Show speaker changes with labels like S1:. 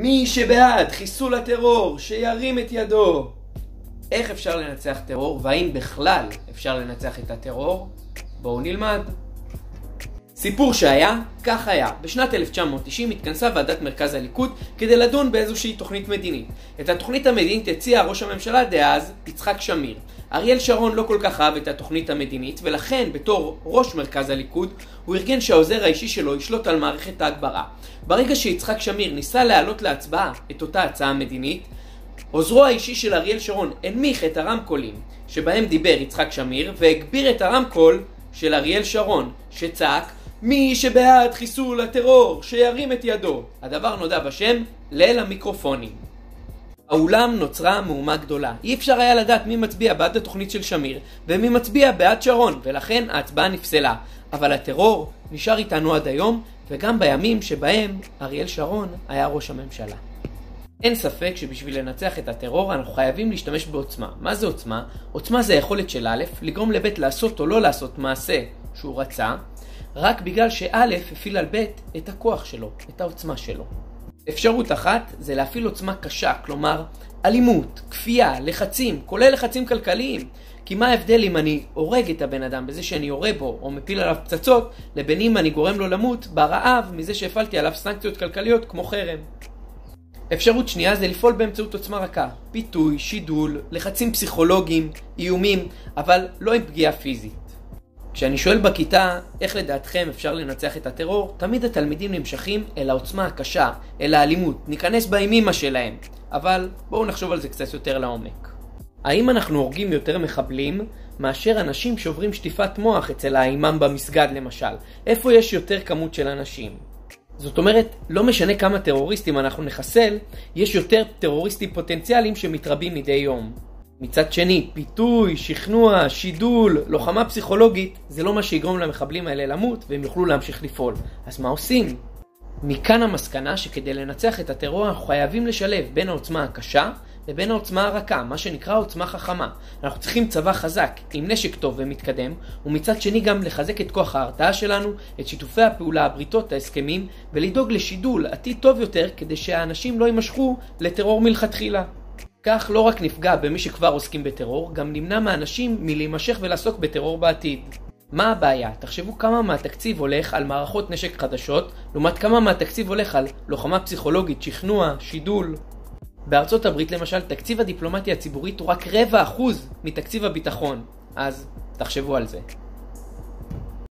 S1: מי שבעד חיסול הטרור, שירים את ידו. איך אפשר לנצח טרור, והאם בכלל אפשר לנצח את הטרור? בואו נלמד. סיפור שהיה, כך היה. בשנת 1990 התכנסה ועדת מרכז הליכוד כדי לדון באיזושהי תוכנית מדינית. את התוכנית המדינית הציע ראש הממשלה דאז, יצחק שמיר. אריאל שרון לא כל כך אהב את התוכנית המדינית, ולכן בתור ראש מרכז הליכוד, הוא ארגן שהעוזר האישי שלו ישלוט על מערכת ההגברה. ברגע שיצחק שמיר ניסה להעלות להצבעה את אותה הצעה מדינית, עוזרו האישי של אריאל שרון הנמיך את הרמקולים שבהם דיבר יצחק שמיר, והגביר את הרמקול של אריאל שרון, שצעק מי שבעד חיסול הטרור, שירים את ידו. הדבר נודע בשם ליל המיקרופונים. האולם נוצרה מהומה גדולה. אי אפשר היה לדעת מי מצביע בעד התוכנית של שמיר ומי מצביע בעד שרון, ולכן ההצבעה נפסלה. אבל הטרור נשאר איתנו עד היום, וגם בימים שבהם אריאל שרון היה ראש הממשלה. אין ספק שבשביל לנצח את הטרור אנחנו חייבים להשתמש בעוצמה. מה זה עוצמה? עוצמה זה היכולת של א' לגרום לב' לעשות או לא לעשות מעשה שהוא רצה, רק בגלל שא' הפעיל על ב' את הכוח שלו, את העוצמה שלו. אפשרות אחת זה להפעיל עוצמה קשה, כלומר אלימות, כפייה, לחצים, כולל לחצים כלכליים. כי מה ההבדל אם אני הורג את הבן אדם בזה שאני יורה בו או מפיל עליו פצצות, לבין אם אני גורם לו למות ברעב מזה שהפעלתי עליו סנקציות כלכליות כמו חרם. אפשרות שנייה זה לפעול באמצעות עוצמה רכה, פיתוי, שידול, לחצים פסיכולוגיים, איומים, אבל לא עם פגיעה פיזית. כשאני שואל בכיתה איך לדעתכם אפשר לנצח את הטרור, תמיד התלמידים נמשכים אל העוצמה הקשה, אל האלימות, ניכנס בה עם אמא שלהם. אבל בואו נחשוב על זה קצת יותר לעומק. האם אנחנו הורגים יותר מחבלים מאשר אנשים שעוברים שטיפת מוח אצל האימאם במסגד למשל? איפה יש יותר כמות של אנשים? זאת אומרת, לא משנה כמה טרוריסטים אנחנו נחסל, יש יותר טרוריסטים פוטנציאליים שמתרבים מדי יום. מצד שני, פיתוי, שכנוע, שידול, לוחמה פסיכולוגית, זה לא מה שיגרום למחבלים האלה למות והם יוכלו להמשיך לפעול. אז מה עושים? מכאן המסקנה שכדי לנצח את הטרור אנחנו חייבים לשלב בין העוצמה הקשה לבין העוצמה הרכה, מה שנקרא עוצמה חכמה. אנחנו צריכים צבא חזק, עם נשק טוב ומתקדם, ומצד שני גם לחזק את כוח ההרתעה שלנו, את שיתופי הפעולה, הבריתות, ההסכמים, ולדאוג לשידול עתיד טוב יותר כדי שהאנשים לא יימשכו לטרור מלכתחילה. כך לא רק נפגע במי שכבר עוסקים בטרור, גם נמנע מאנשים מלהימשך ולעסוק בטרור בעתיד. מה הבעיה? תחשבו כמה מהתקציב הולך על מערכות נשק חדשות, לעומת כמה מהתקציב הולך על לוחמה פסיכולוגית, שכנוע, שידול. בארצות הברית למשל, תקציב הדיפלומטיה הציבורית הוא רק רבע אחוז מתקציב הביטחון. אז תחשבו על זה.